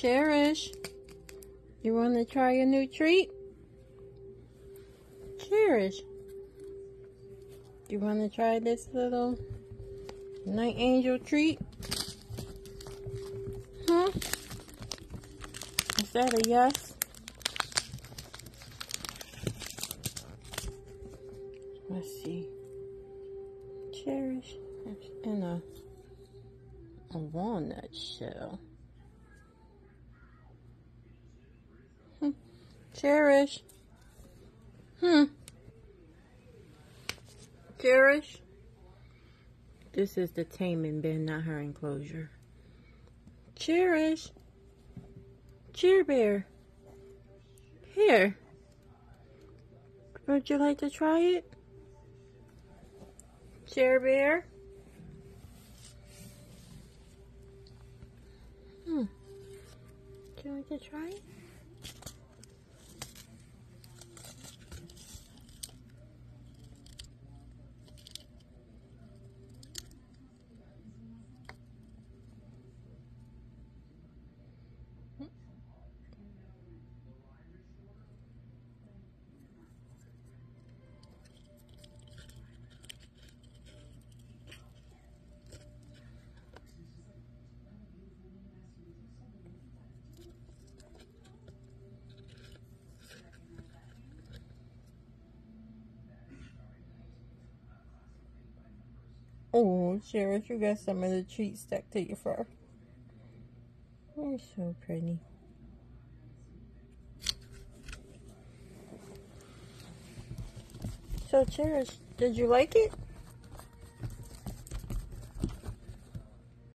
Cherish, you want to try a new treat? Cherish, you want to try this little Niteangel treat? Huh? Is that a yes? Let's see. Cherish in a, a walnut shell. Cherish. Hmm. Cherish. This is the taming bin, not her enclosure. Cherish. Cheer Bear. Here. Would you like to try it? Cheer Bear? Hmm. Would you like to try it? Oh, Cherish, you got some of the treats stuck to your fur. You're so pretty. So, Cherish, did you like it?